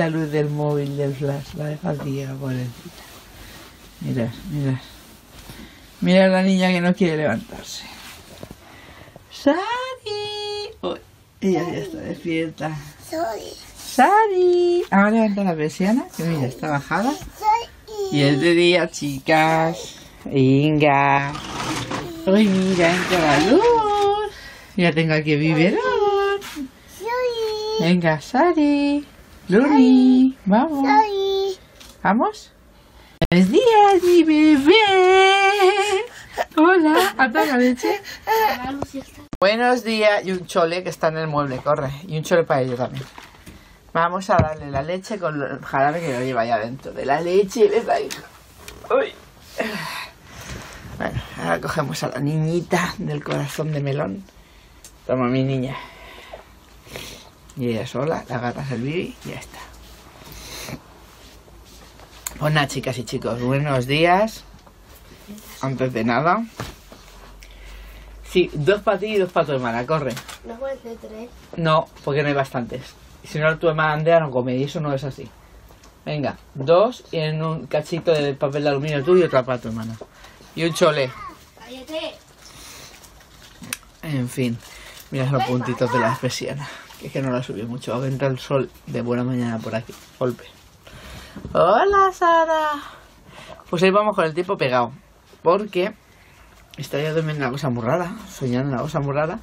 La luz del móvil del flash, la deja ciega, pobrecita. Mirad, mirad. Mira la niña que no quiere levantarse. ¡Sari! Uy, ella ya está despierta. ¡Sari! Ahora levanta la persiana, que mira, está bajada. Y es de día, chicas. Venga. Uy, mira, entra la luz. Ya tengo aquí el biberón. Venga, Sari. Luni, vamos. Soy. ¿Vamos? Buenos días, mi bebé. Hola, ¿hasta la leche? Buenos días. Y un chole que está en el mueble, corre. Y un chole para ella también. Vamos a darle la leche con el jarabe que lo lleva ya dentro de la leche. Venga, hija. Uy. Bueno, ahora cogemos a la niñita del corazón de melón. Toma, mi niña. Y ella sola, la agarras el bibi y ya está. Pues nada, chicas y chicos, buenos días. Antes de nada. Sí, dos para ti y dos para tu hermana, corre. No puedes de tres. No, porque no hay bastantes. Si no, tu hermana Andrea no come y eso no es así. Venga, dos y en un cachito de papel de aluminio tuyo y otra para tu hermana. Y un chole. En fin, mira los puntitos de la persiana. Que es que no la subí mucho. Ahora entra el sol de buena mañana por aquí. Golpe. Hola, Sara. Pues ahí vamos con el tiempo pegado. Porque estaba durmiendo una cosa muy rara, soñando una cosa muy rara.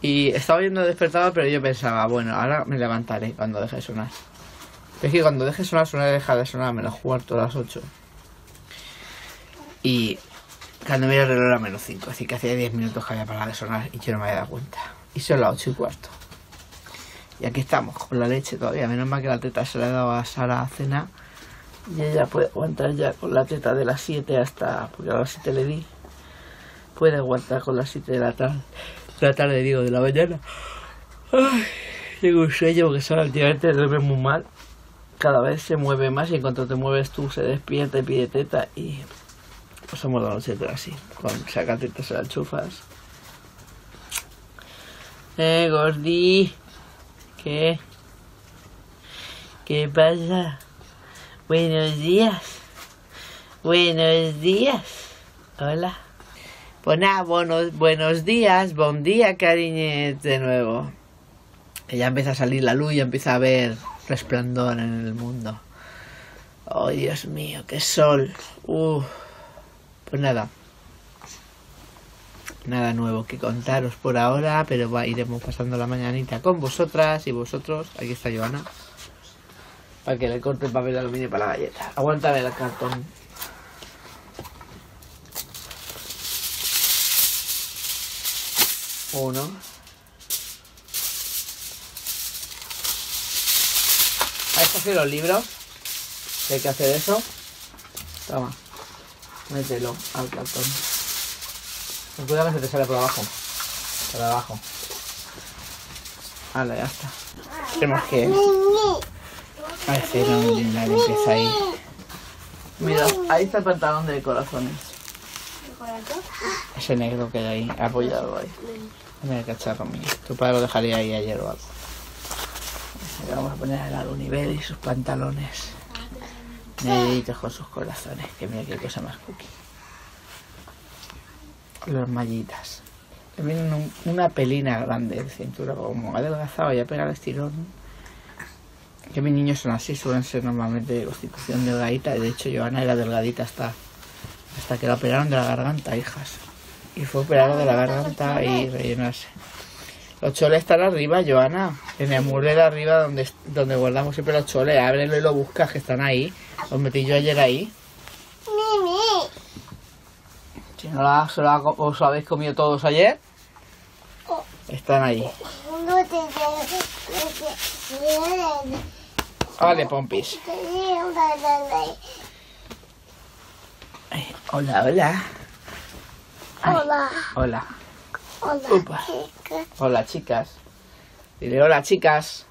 Y estaba viendo despertado, pero yo pensaba, bueno, ahora me levantaré cuando deje de sonar. Pero es que cuando deje de sonar, suena deja de sonar a menos cuarto a las 8. Y cuando mira el reloj era menos 5, así que hacía 10 minutos que había parado de sonar y yo no me había dado cuenta. Y son las 8 y cuarto. Y aquí estamos, con la leche todavía. Menos mal que la teta se la he dado a Sara a cena. Y ella puede aguantar ya con la teta de las 7 hasta. Porque a las 7 le di. Puede aguantar con las 7 de la tarde. De la tarde, digo, de la mañana. Ay, tengo un sueño porque Sara últimamente duerme muy mal. Cada vez se mueve más y en cuanto te mueves tú se despierta y pide teta. Y pues la noche entera así. Con saca tetas se la enchufas. Eh, Gordi. ¿Qué? ¿Qué pasa? Buenos días. Buenos días. Hola. Pues nada, buenos, buenos días. Buen día, cariñet, de nuevo. Ya empieza a salir la luz y empieza a haber resplandor en el mundo. Oh, Dios mío, qué sol. Uf. Pues nada. Nada nuevo que contaros por ahora, pero va, iremos pasando la mañanita con vosotras y vosotros. Aquí está Joana. Para que le corte el papel de aluminio para la galleta. Aguántame el cartón. Uno. ¿Has cogido los libros? ¿Qué hay que hacer eso? Toma. Mételo al cartón. Ten cuidado que se te sale por abajo. Por abajo. Vale, ya está. Tenemos que... A ver si no la limpieza ahí. Mira, ahí está el pantalón de corazones. Ese negro que hay ahí, apoyado ahí. Mira el cacharro mío. Tu padre lo dejaría ahí ayer o algo. Vamos a poner a la nivel y sus pantalones. Negritos con sus corazones. Que mira qué cosa más cookie. Las mallitas. Le vienen un- una pelina grande de cintura, como adelgazado y a pegar el estirón. Que mis niños son así, suelen ser normalmente de constitución delgadita. De hecho, Joana era delgadita hasta, hasta que la operaron de la garganta, hijas. Y fue operado de la garganta y rellenarse. Los choles están arriba, Joana. En el mueble de arriba donde, donde guardamos siempre los choles. Ábrelo y lo buscas, que están ahí. Los metí yo ayer ahí. Si no la, se la- os habéis comido todos ayer, están ahí. Quiero. Vale, pompis. Ay, Hola, hola. Ay, Hola. Hola. Hola. Chicas. Hola, chicas. Dile hola, chicas.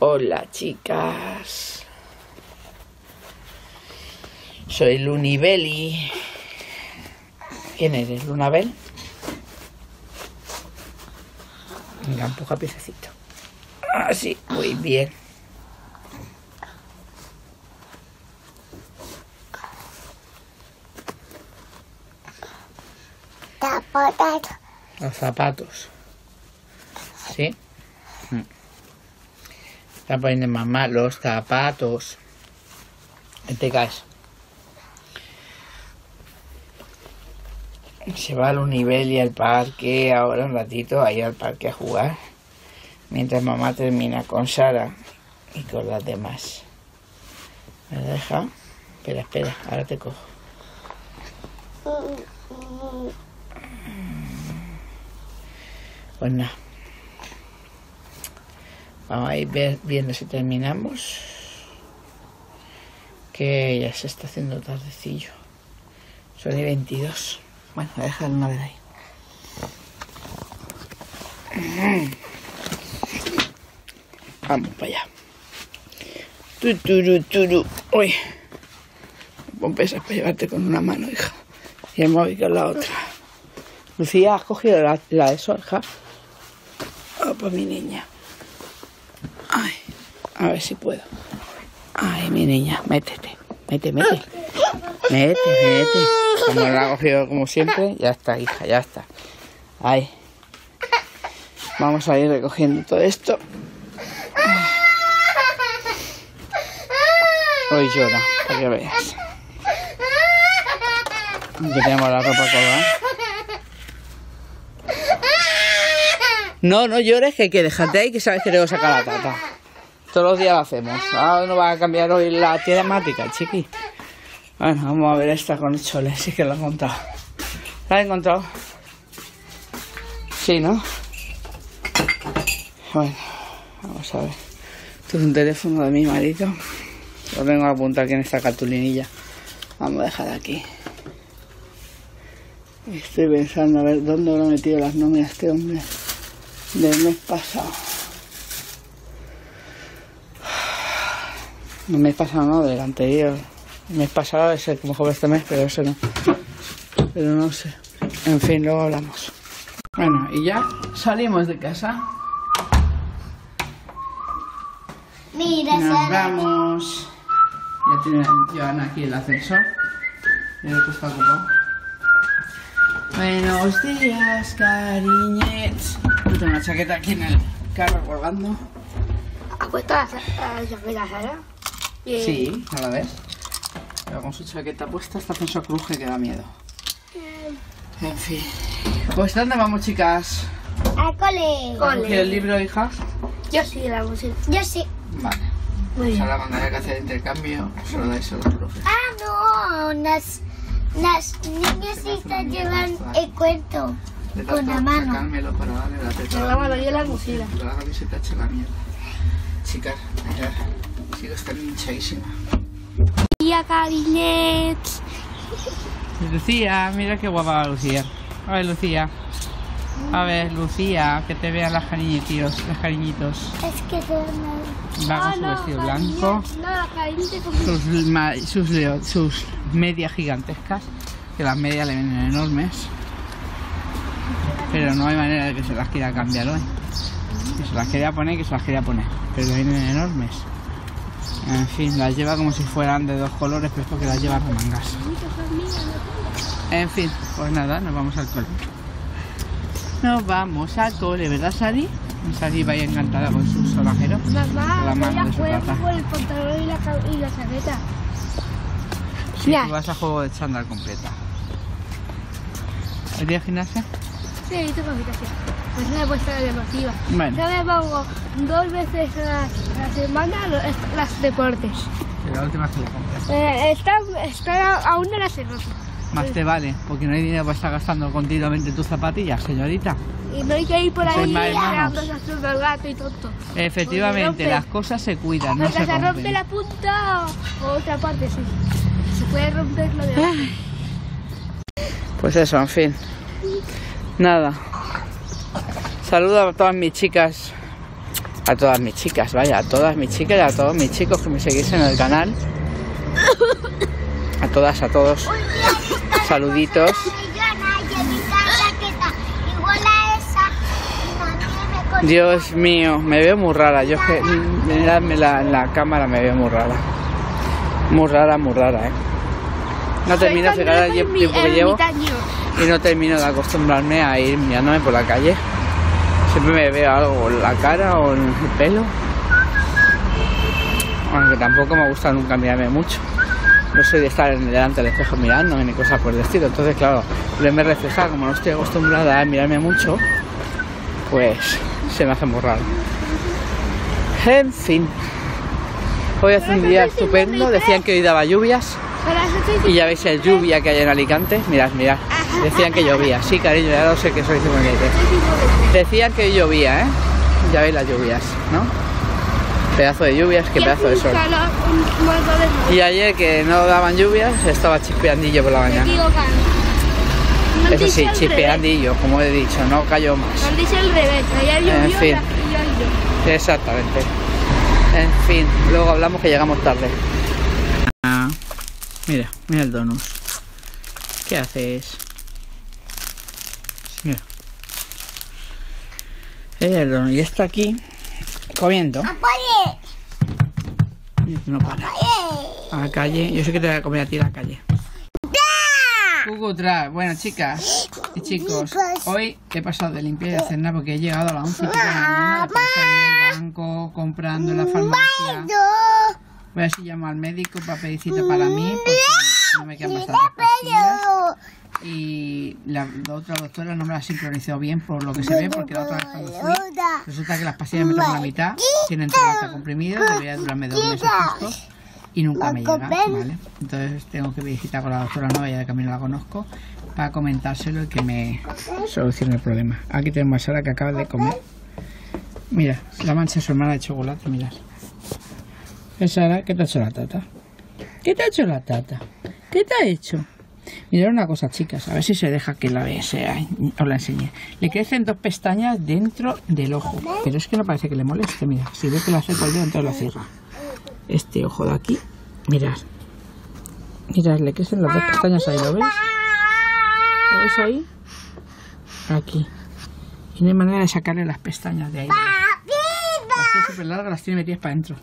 Hola, chicas. Soy Lunibeli. ¿Quién eres, Lunabel? Venga, empuja piececito. Así, muy bien. Zapatos. Los zapatos. ¿Sí? Mm. Está poniendo mamá los zapatos. Te caes. Se va al nivel y al parque ahora un ratito, ahí al parque a jugar. Mientras mamá termina con Sara y con las demás. ¿Me deja? Espera, espera, ahora te cojo. Pues nada. Vamos a ir ver- viendo si terminamos. Que ya se está haciendo tardecillo. Son y 22. Bueno, voy a dejar una vez ahí. Vamos para allá. Tu, turu, turu. Uy. Pon pesas para llevarte con una mano, hija. Y el móvil con la otra. Lucía, ¿has cogido la, la de eso, hija? Oh, pues mi niña. Ay, a ver si puedo. Ay, mi niña, métete. Mete, mete. Mete, mete. Como la ha cogido como siempre, ya está, hija, ya está. Ay. Vamos a ir recogiendo todo esto. Hoy llora, para que veas. Aquí tenemos la ropa colgada. No, no llores, que hay que dejarte ahí, que sabes que tengo que sacar la tata. Todos los días lo hacemos. Ahora no va a cambiar hoy la temática, chiqui. Bueno, vamos a ver esta con el chole, sí que lo he encontrado. ¿La has encontrado? Sí, ¿no? Bueno, vamos a ver. Esto es un teléfono de mi marido. Lo tengo apuntado aquí en esta cartulinilla. Vamos a dejar aquí. Estoy pensando a ver dónde habrá metido las nóminas este hombre del mes pasado. El mes pasado no, del anterior. El mes pasado es el que mejor este mes, pero ese no. Pero no sé. En fin, luego hablamos. Bueno, y ya salimos de casa. Mira, Nos Sara. vamos. Ya tiene Joana aquí el ascensor. Y el otro está ocupado. Buenos días, cariñets. Yo tengo una chaqueta aquí en el carro colgando. ¿Has puesto la la chaqueta, Sara? Bien. Sí, ¿no la ves? Pero con su chaqueta puesta este ascensor cruje que da miedo. En fin. Pues ¿dónde vamos, chicas? Al cole. ¿Has cogido el libro, hija? Yo sí, la música. Yo sí. Vale. Muy Pues bien. ahora cuando haya que hacer intercambio, solo dais a los profes. Ah, no. Las, las niñecitas llevan el cuento. De Con la mano. sacármelo para darle la teta. Con la mano y la mochila. La camiseta echa la mierda. Chicas, mirad. Sigo está hinchadísima. Tía Carinets. Lucía, mira qué guapa va Lucía. A ver, Lucía. A ver, Lucía, que te vean las cariñitos, los cariñitos. Es que son Va con su vestido blanco, sus, sus, sus medias gigantescas, que las medias le vienen enormes. Pero no hay manera de que se las quiera cambiar hoy. Que se las quería poner, que se las quería poner. Pero le vienen enormes. En fin, las lleva como si fueran de dos colores, pero es porque las lleva mangas. En fin, pues nada, nos vamos al cole. Nos vamos al cole, ¿verdad, Sari? Sari vaya encantada con sus sobajeros. Mamá, La mano de a su tata. con el pantalón y la, y la chaqueta. Sí, tú vas a juego de chándal completa. ¿El día de gimnasia? Sí, tengo habitación. Pues no he puesto la deportiva. Bueno, Yo me pongo dos veces a la, la semana las deportes. la última que le compras. Eh, están, están aún las he roto. Más te vale, porque no hay dinero para estar gastando continuamente tus zapatillas, señorita. Y no hay que ir por Soy ahí mal, esperando vamos. a hacer el gato y tonto. Efectivamente, las cosas se cuidan, no se se rompe rompen. la punta o otra parte, sí. Se puede romper lo de abajo. Pues eso, en fin. Nada. Saludo a todas mis chicas. A todas mis chicas, vaya, a todas mis chicas y a todos mis chicos que me seguís en el canal. A todas, a todos. Saluditos. Dios mío, me veo muy rara. Yo es que miradme la, en la cámara me veo muy rara. Muy rara, muy rara, ¿eh? No termino, fijaros el tiempo que llevo y no termino de acostumbrarme a ir mirándome por la calle. Siempre me veo algo en la cara o en el pelo. Aunque tampoco me gusta nunca mirarme mucho. No soy de estar delante del espejo mirándome ni cosas por el estilo. Entonces, claro, verme reflejar, como no estoy acostumbrada a mirarme mucho, pues se me hace muy raro. En fin. Hoy hace un día estupendo. Decían que hoy daba lluvias. Y ya veis el lluvia que hay en Alicante. Mirad, mirad. Decían que llovía. Sí, cariño, ya lo sé que soy 57. Decían que llovía, ¿eh? Ya veis las lluvias, ¿no? Pedazo de lluvias, que pedazo de sol. Y ayer que no daban lluvias, estaba chispeandillo por la mañana. Eso sí, chispeandillo, como he dicho, no cayó más. Al revés, En fin. Exactamente. En fin, luego hablamos que llegamos tarde. Ah, mira, mira el donut. ¿Qué haces? Y está aquí comiendo. No para. A la calle. Yo sé que te voy a comer a ti a la calle. Cucutra. Bueno, chicas y chicos, hoy he pasado de limpiar y de hacer nada porque he llegado a las 11 y pico de la mañana en el banco, comprando en la farmacia. Voy a si llamo al médico para pedir cita para mí, porque no me quedan bastantes pastillas. Y la, la otra doctora no me la ha sincronizado bien por lo que se ve, porque la otra vez cuando fui, resulta que las pastillas me tomo la mitad, tienen 30 comprimidos, debería durarme dos meses justo, y nunca me llega, ¿vale? Entonces tengo que cita con la doctora nueva, ya de camino la conozco, para comentárselo y que me solucione el problema. Aquí tenemos a Sara que acaba de comer. Mira, la mancha de su hermana de chocolate, mirad. ¿Qué Sara? ¿Qué te ha hecho la tata? ¿Qué te ha hecho la tata? ¿Qué te ha hecho? Mirad una cosa, chicas, a ver si se deja que la vea, os la enseñe. Le crecen dos pestañas dentro del ojo, pero es que no parece que le moleste, mira. Si ve que acerco el dedo, entonces lo cierra. Este ojo de aquí, mirad. Mirad, le crecen las dos pestañas ahí, ¿lo veis? ¿Lo veis ahí? Aquí. Y no hay manera de sacarle las pestañas de ahí. Las tiene súper largas, las tiene metidas para adentro.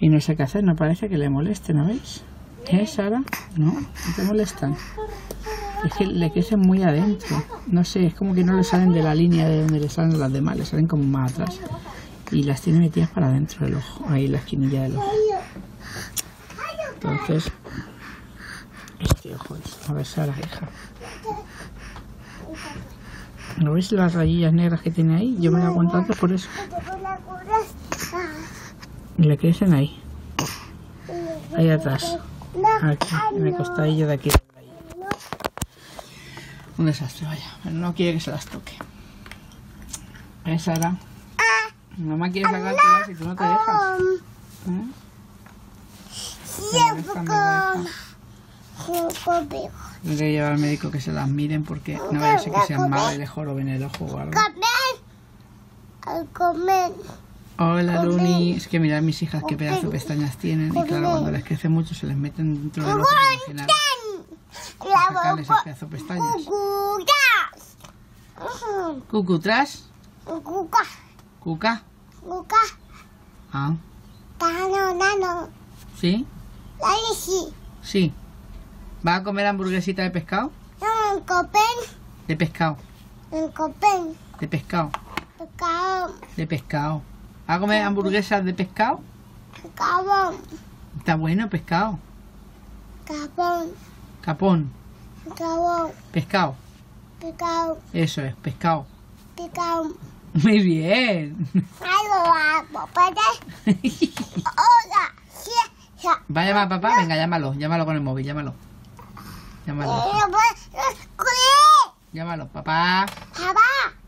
Y no sé qué hacer, no parece que le moleste, ¿no veis? ¿Eh, Sara? No, no te molestan. Es que le crecen muy adentro. No sé, es como que no le salen de la línea de donde le salen las demás, le salen como más atrás. Y las tiene metidas para adentro del ojo, ahí la esquinilla del ojo. Entonces, este ojo es. A ver, Sara, hija. ¿No veis las rayillas negras que tiene ahí? Yo me la cuenta antes por eso. Le crecen ahí, ahí atrás. Aquí, en el costadillo de aquí. Un desastre, vaya. Pero no quiere que se las toque. ¿Eh, Sara? Mamá quiere sacártelas y tú no te dejas. ¿Eh? Tendré que llevar al médico que se las miren porque no vaya a ser que sean malas y le joroben el ojo o algo. Al comer, Hola, Luni. Es que mirad mis hijas qué pedazo de pestañas tienen y claro, cuando les crece mucho se les meten dentro ojo. Imaginar sacarles ese pedazo de pestañas. Cucutras. cuca, Cuca. cuca, Ah, nano, nano, ¿sí? lisi, Sí. ¿Va a comer hamburguesita de pescado? un copen, De pescado. un copen, De pescado. pescado, De pescado. ¿Va a comer hamburguesas de pescado? cabón, Está bueno, pescado. cabón, Capón. cabón, Pescado. picao, Eso es, pescado. picao. Muy bien. ¿Va a llamar a papá? Venga, llámalo. Llámalo con el móvil, llámalo. Llámalo. Llámalo, papá. Papá,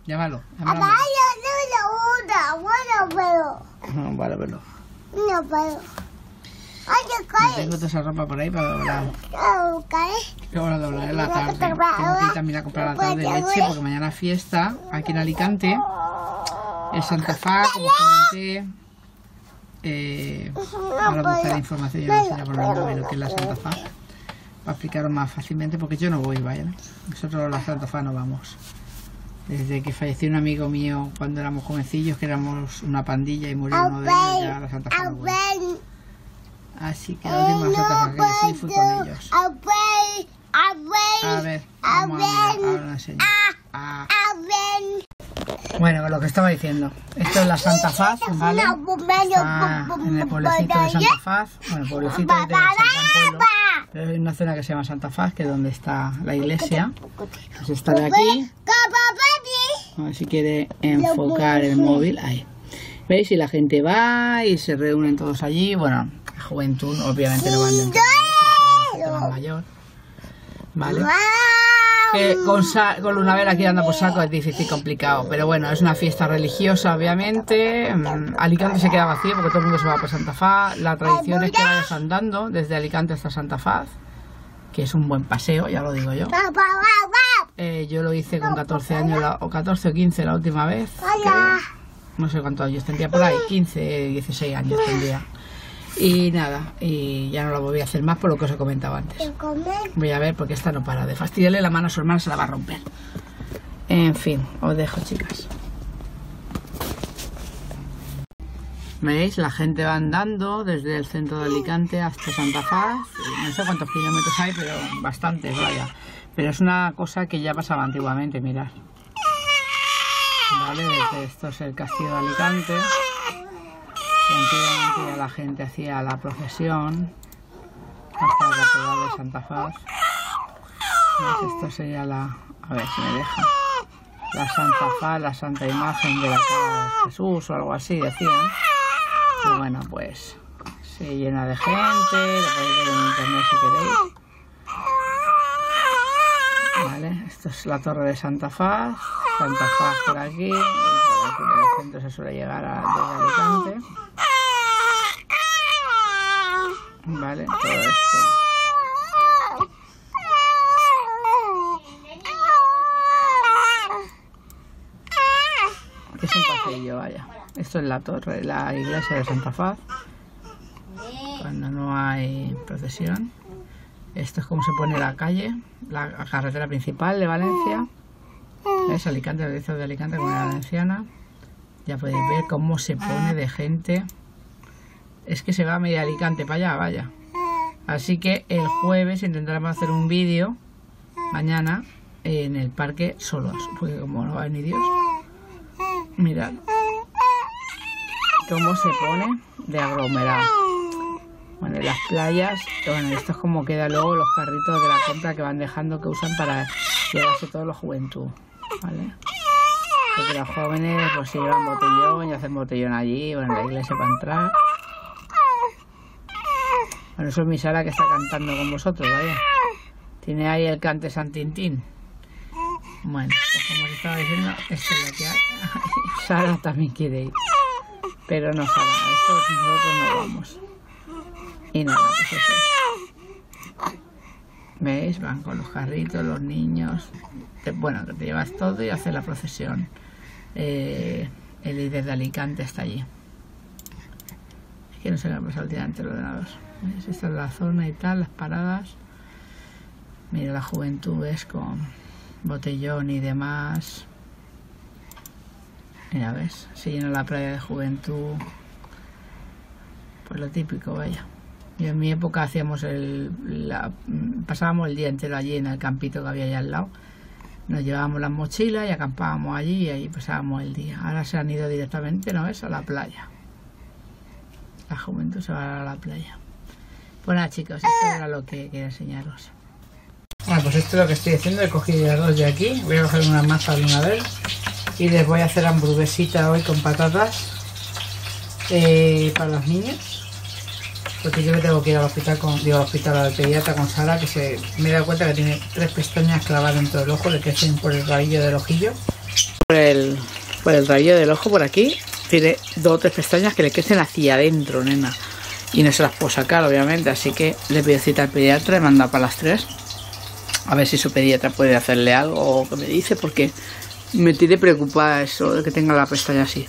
Llámalo. papá, llámalo. yo no lo uno, bueno, pero, No, vale, pero. no puedo. Oye, ¿cuál Tengo toda esa ropa por ahí para doblar. ¿Qué? Luego la doblaré en la tarde. Tengo que ir también a comprar la tarde leche porque mañana es fiesta aquí en Alicante. En Santa Fa, como comenté. Eh, ahora buscaré la información y os enseño por el móvil lo que es la Santa Fa. Para explicaros más fácilmente porque yo no voy, vaya. Nosotros la Santa Fa no vamos. Desde que falleció un amigo mío cuando éramos jovencillos, que éramos una pandilla y murió uno de ellos, ya la Santa Fe no vuelve. Así que la última Santa Fe que yo fui fui con ellos. A ver, vamos a mirar, ahora lo enseño. Ah. Bueno, con lo que estaba diciendo. Esto es la Santa Faz, ¿vale? Está en el pueblecito de Santa Faz. Bueno, el pueblecito de Santa Pueblo. Pero hay una zona que se llama Santa Faz, que es donde está la iglesia. Pues de aquí. A ver si quiere enfocar el móvil. Ahí. ¿Veis? Y la gente va y se reúnen todos allí. Bueno, la juventud obviamente no van dentro de más mayor. ¿Vale? Que con, con Lunabel aquí andando por saco es difícil y complicado. Pero bueno, es una fiesta religiosa, obviamente. Mm, Alicante se queda vacío porque todo el mundo se va para Santa Faz. La tradición es que vayas andando desde Alicante hasta Santa Faz, que es un buen paseo, ya lo digo yo. Eh, yo lo hice con 14 años, la- o 14 o 15 la última vez. creo. No sé cuántos años tendría por ahí, 15, 16 años tendría. Y nada, y ya no lo volví a hacer más por lo que os he comentado antes. Voy a ver porque esta no para de fastidiarle la mano a su hermana, se la va a romper. En fin, os dejo, chicas. ¿Veis? La gente va andando desde el centro de Alicante hasta Santa Faz. No sé cuántos kilómetros hay, pero bastantes, vaya. Pero es una cosa que ya pasaba antiguamente, mirad. Vale, desde esto es el castillo de Alicante. Y antiguamente la gente hacía la procesión hasta la catedral de Santa Faz. ¿Ves? Esto sería la... A ver si me deja. La Santa Faz, la Santa Imagen de la cara de Jesús o algo así, decían. Y bueno, pues se llena de gente, lo podéis ver en internet si queréis. Vale, esto es la torre de Santa Faz, Santa Faz por aquí, y por aquí por el centro se suele llegar a, desde Alicante. Vale, todo esto. Es un pasillo, vaya. Esto es la torre, la iglesia de Santa Faz. Cuando no hay procesión. Esto es como se pone la calle, la carretera principal de Valencia. Es Alicante, dirección de Alicante, Comunidad Valenciana. Ya podéis ver cómo se pone de gente. Es que se va a media Alicante para allá, vaya. Así que el jueves intentaremos hacer un vídeo mañana en el parque solos, porque como no va venir Dios, mirad cómo se pone de aglomerado. Bueno, y las playas, bueno, esto es como queda luego los carritos de la compra que van dejando que usan para llevarse todo la juventud, ¿vale? Porque los jóvenes pues se llevan botellón y hacen botellón allí o en la iglesia para entrar. Bueno, eso es mi Sara que está cantando con vosotros, vaya. Tiene ahí el cante San Tintín. Bueno, pues como os estaba diciendo, esto es lo que hay. Sara también quiere ir. Pero no, Sara, esto nosotros no vamos. Y nada, pues eso. ¿Veis? Van con los carritos, los niños. Te- bueno, que te llevas todo y haces la procesión. Eh, el líder de Alicante está allí. Es que no se me ha pasado el día ante el ordenador. ¿Veis? Esta es la zona y tal, las paradas. Mira, la juventud es con botellón y demás. Mira, ves, se llena la playa de juventud. Pues lo típico, vaya. Yo en mi época hacíamos el. pasábamos el día entero allí en el campito que había allá al lado. Nos llevábamos las mochilas y acampábamos allí y ahí pasábamos el día. Ahora se han ido directamente, ¿no ves? A la playa. La juventud se va a la playa. Pues nada, chicos, esto era lo que quería enseñaros. Bueno, pues esto es lo que estoy haciendo. He cogido ya dos de aquí. Voy a coger una masa de una vez. Y les voy a hacer hamburguesita hoy con patatas eh, para los niños. Porque yo me tengo que ir al hospital con, digo, al hospital al pediatra con Sara, que se me he dado cuenta que tiene tres pestañas clavadas dentro del ojo, le crecen por el rabillo del ojillo. Por el, por el rabillo del ojo, por aquí, tiene dos o tres pestañas que le crecen hacia adentro, nena. Y no se las puedo sacar, obviamente, así que le pido cita al pediatra, he mandado para las tres. A ver si su pediatra puede hacerle algo o que me dice, porque me tiene preocupada eso de que tenga la pestaña así.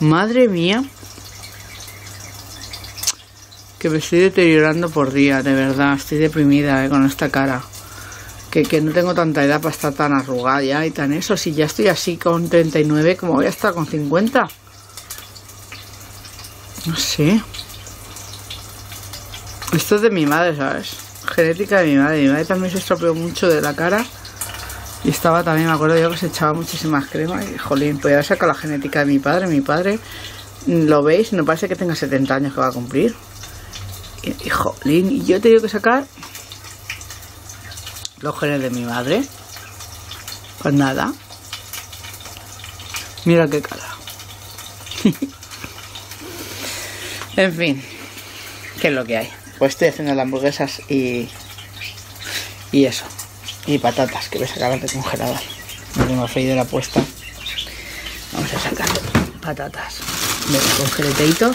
Madre mía, que me estoy deteriorando por día, de verdad. Estoy deprimida eh, con esta cara. que, que no tengo tanta edad para estar tan arrugada y tan eso. Si ya estoy así con 39, como voy a estar con 50? No sé. Esto es de mi madre, ¿sabes? Genética de mi madre. Mi madre también se estropeó mucho de la cara. Y estaba también, me acuerdo yo que se echaba muchísimas cremas. Y jolín, podía haber sacado la genética de mi padre. Mi padre, lo veis, no parece que tenga 70 años que va a cumplir. Y, y jolín, y yo he tenido que sacar los genes de mi madre. Pues nada. Mira qué cara. en fin, ¿qué es lo que hay? Pues estoy haciendo las hamburguesas y. y eso. Y patatas que voy a sacar del congelador. No tengo freidora puesta. Vamos a sacar patatas del congeladito.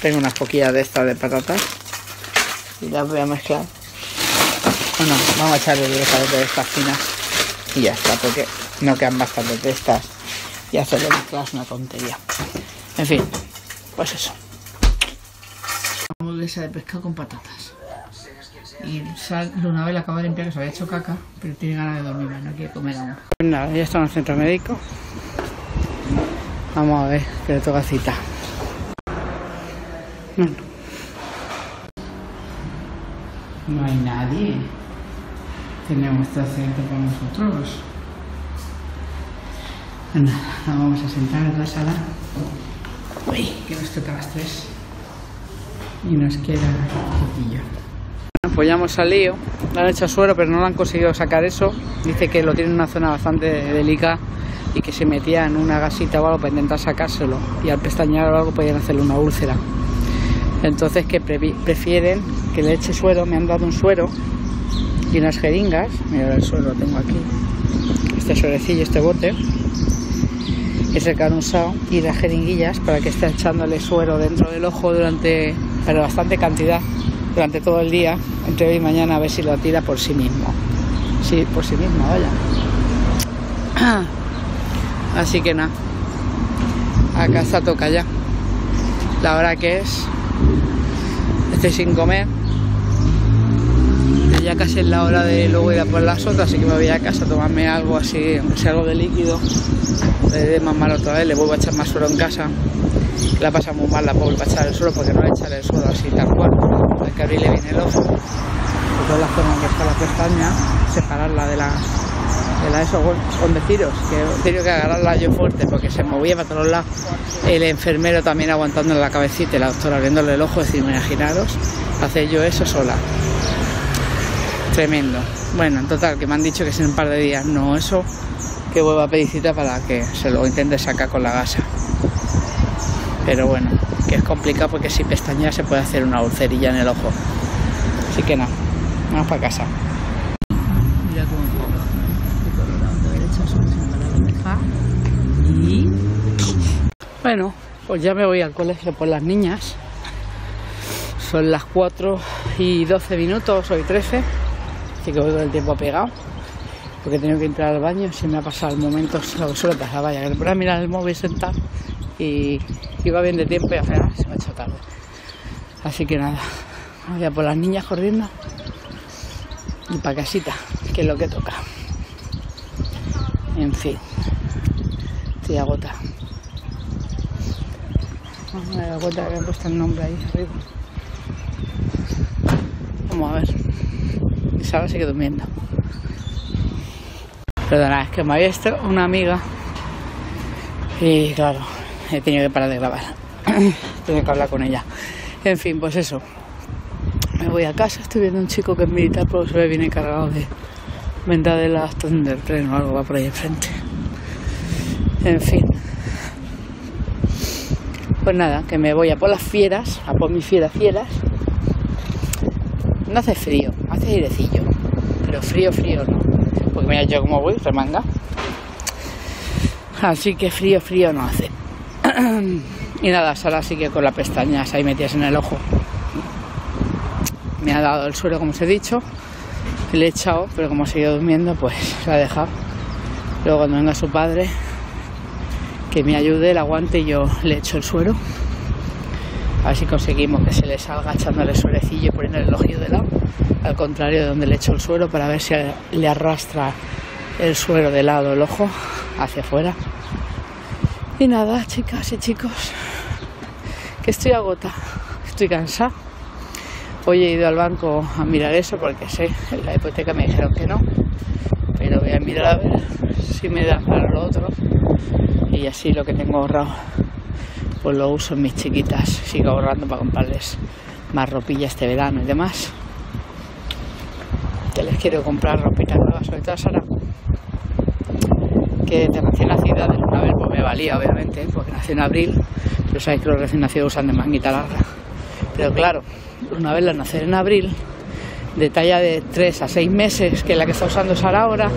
Tengo unas poquillas de estas de patatas. Y las voy a mezclar. Bueno, vamos a echarle directamente de estas finas. Y ya está, porque no quedan bastantes de estas. Y hacerle mezclar es una tontería. En fin, pues eso. Hamburguesa de pescado con patatas. Y Sal, Lunabel acaba de limpiar que se había hecho caca, pero tiene ganas de dormir, no quiere comer aún. Pues nada, ya está en el centro médico. Vamos a ver, que le toca cita. Bueno. No hay nadie. Tenemos este asiento para nosotros. Nada, nos vamos a sentar en la sala. Uy, que nos toca a las tres. Y nos queda poquillo. Ya hemos salido, le han hecho suero, pero no le han conseguido sacar eso. Dice que lo tiene en una zona bastante delicada y que se metía en una gasita o algo para intentar sacárselo. Y al pestañear o algo podían hacerle una úlcera. Entonces que prefieren que le eche suero, me han dado un suero y unas jeringas. Mira el suero lo tengo aquí. Este suerecillo, este bote. Es el que han usado y las jeringuillas para que esté echándole suero dentro del ojo durante, bastante cantidad, durante todo el día, entre hoy y mañana, a ver si lo tira por sí mismo. Sí, por sí mismo, vaya. Así que nada, a casa toca ya. La hora que es, estoy sin comer. Ya casi es la hora de luego ir a por las otras, así que me voy a casa a tomarme algo así, aunque sea algo de líquido. Le dé más mal otra vez, le vuelvo a echar más suelo en casa. La pasa muy mal la pobre para echar el suelo porque no le echar el suelo así tal cual. Que abrirle bien el ojo. Por todas las zonas que está la pestaña, separarla de la de la eso con, con deciros que tenido que agarrarla yo fuerte porque se movía para todos lados. El enfermero también aguantándole la cabecita y la doctora abriéndole el ojo es decir imaginaros hacer yo eso sola. Tremendo. Bueno en total que me han dicho que es en un par de días. No eso que vuelva a pedir para que se lo intente sacar con la gasa. Pero bueno es complicado porque si pestañea se puede hacer una ulcerilla en el ojo. Así que nada vamos para casa. Mira cómo y bueno, pues ya me voy al colegio por las niñas. Son las 4 y 12 minutos, hoy 13, así que voy con el tiempo pegado. Porque he tenido que entrar al baño, se me ha pasado el momento, lo que suele pasar, vaya, que ponía a mirar el móvil sentado y iba bien de tiempo y al final se me ha hecho tarde. Así que nada, voy a por las niñas corriendo y para casita, que es lo que toca. En fin, estoy agotada. No me he dado cuenta que he puesto el nombre ahí arriba. Vamos a ver. Sara sigue durmiendo. Perdona, es que me había visto una amiga y claro, he tenido que parar de grabar. Tengo que hablar con ella. En fin, pues eso. Me voy a casa, estoy viendo un chico que es militar, pero se ve viene cargado de venta de las del tren o algo va por ahí enfrente. En fin. Pues nada, que me voy a por las fieras, a por mis fieras fieras. No hace frío, hace airecillo. Pero frío, frío no. Porque mira yo como voy, remanga. Así que frío, frío no hace. y nada, Sara sigue con las pestañas ahí metidas en el ojo. Me ha dado el suelo, como os he dicho. Le he echado, pero como ha seguido durmiendo, pues la ha dejado. Luego cuando venga su padre, que me ayude, el aguante y yo le echo el suero. A ver si conseguimos que se le salga echándole suerecillo y poniendo el ojillo de lado. Al contrario de donde le echo el suero para ver si le arrastra el suero de lado el ojo hacia afuera. Y nada, chicas y chicos, que estoy agota, estoy cansada. Hoy he ido al banco a mirar eso porque sé, en la hipoteca me dijeron que no, pero voy a mirar a ver si me da para lo otro y así lo que tengo ahorrado pues lo uso en mis chiquitas, sigo ahorrando para comprarles más ropilla este verano y demás. Que les quiero comprar ropita nueva, sobre todo Sara, que de recién nacida de una vez valía obviamente, porque nació en abril, pero sabéis que los recién nacidos usan de manguita larga. Pero claro, una vez la nacer en abril, de talla de 3 a 6 meses, que es la que está usando Sara ahora,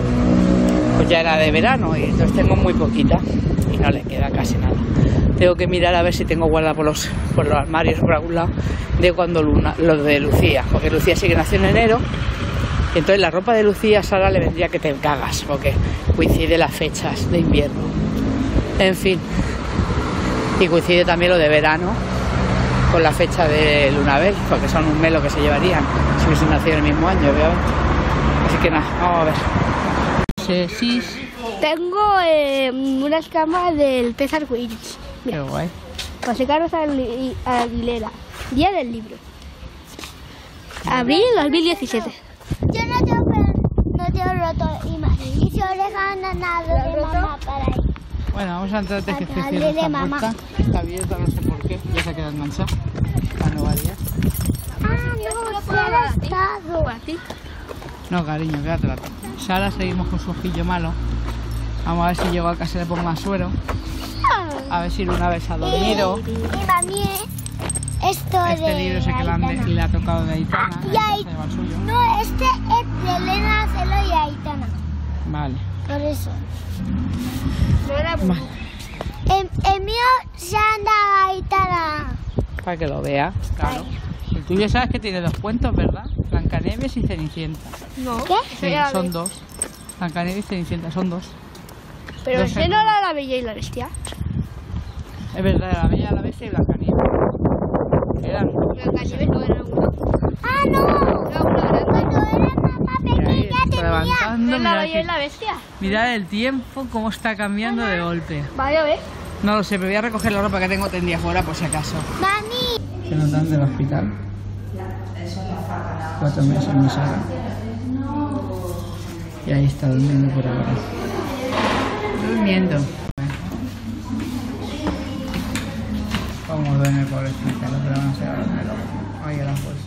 pues ya era de verano y entonces tengo muy poquita y no le queda casi nada. Tengo que mirar a ver si tengo guarda por los, por los armarios por de cuando Luna, los de Lucía, porque Lucía sí que nació en enero. Y entonces la ropa de Lucía a Sara le vendría que te cagas, porque coincide las fechas de invierno. En fin. Y coincide también lo de verano con la fecha de Lunabel, porque son un melo que se llevarían si hubiesen nacido el mismo año, obviamente. Así que nada, vamos a ver. Sí, sí. Tengo eh, una escama del pez arcoíris. Qué guay. José Carlos Agui- Aguilera. Día del libro. Abril 2017. Yo no tengo, no tengo roto. Y si oreja nada de mamá para ahí. Bueno, vamos a entrar Dale, se cierre esta puerta. Está abierta, no sé por qué. Ya se ha quedado enganchada. La nueva día. Ah, no, estado. No, cariño, quédatela. Sara, seguimos con su ojillo malo. Vamos a ver si llego a casa y le pongo más suero. A ver si una vez ha dormido. Y mami, esto Este de libro sé que le, de- Aitana. le ha tocado de Aitana. Y el suyo. No, este es de Elena Celo y Aitana. Vale. Por eso. No era Vale. El, el mío se anda a Aitana. Para que lo vea. Claro. El tuyo sabes que tiene dos cuentos, ¿verdad? Blancanieves y Cenicienta. No. ¿Qué? Sí, son dos. Blancanieves y Cenicienta, son dos. Pero dos ese no era la bella y la bestia. Es verdad, la Bella, la Bestia y Blancanieves. Eran. Blancanieves no era uno. Ah, no. Era uno grande. Cuando era mamá Y ahí pequeña está tenía. Levantando. ¿No es la Mirad, la bestia? el tiempo, cómo está cambiando de golpe. Vaya, ¿ves? No lo sé, pero voy a recoger la ropa que tengo tendida fuera por si acaso. Mami. Se nos dan del hospital. Cuatro meses mi Sara. Y ahí está durmiendo por ahora. Durmiendo. Cómo duerme pobrecita, no te van a hacer ahora el. Ahí a la fuerza.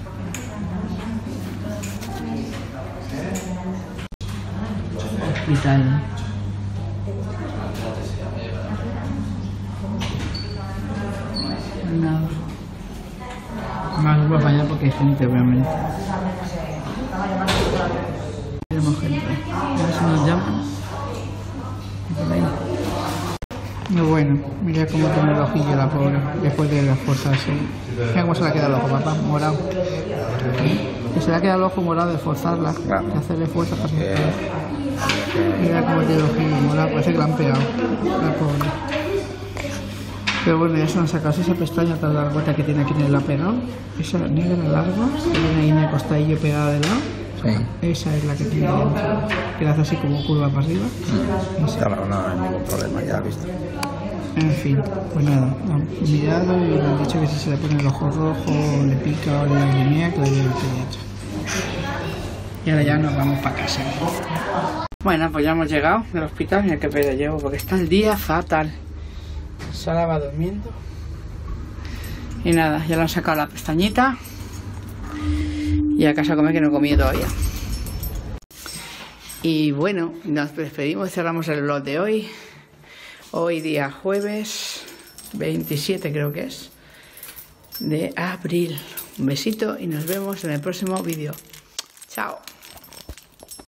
Hospital. Nada. Más voy a apañar porque hay gente, obviamente. Tenemos gente. A ver si nos llaman. Por ahí. Muy bueno, mira cómo tiene el ojillo la pobre, después de esforzarse. Mira cómo se le ha quedado el ojo, papá, morado. Que se le ha quedado el ojo morado de esforzarla, de hacerle fuerza para que Mira cómo tiene el ojillo morado, parece que la han pegado. La pobre. Pero bueno, ya se han sacado esa pestaña tan largota que tiene aquí en el la pegado. Esa negra larga, que tiene ahí en el costadillo pegada de lado. Esa es la que tiene dentro, que la hace así como curva para arriba. Esa. Claro, no hay ningún problema, ya visto. En fin, pues nada, han mirado y le han dicho que si se le pone el ojo rojo, le pica o le lagrimea, que le lleve al pediatra. Y ahora ya nos vamos para casa. Bueno, pues ya hemos llegado del hospital, mira qué pedo llevo, porque está el día fatal. Sara va durmiendo. Y nada, ya le han sacado la pestañita. Y a casa a comer que no he comido todavía. Y bueno, nos despedimos cerramos el vlog de hoy. Hoy día jueves 27 creo que es de abril. Un besito y nos vemos en el próximo vídeo. Chao.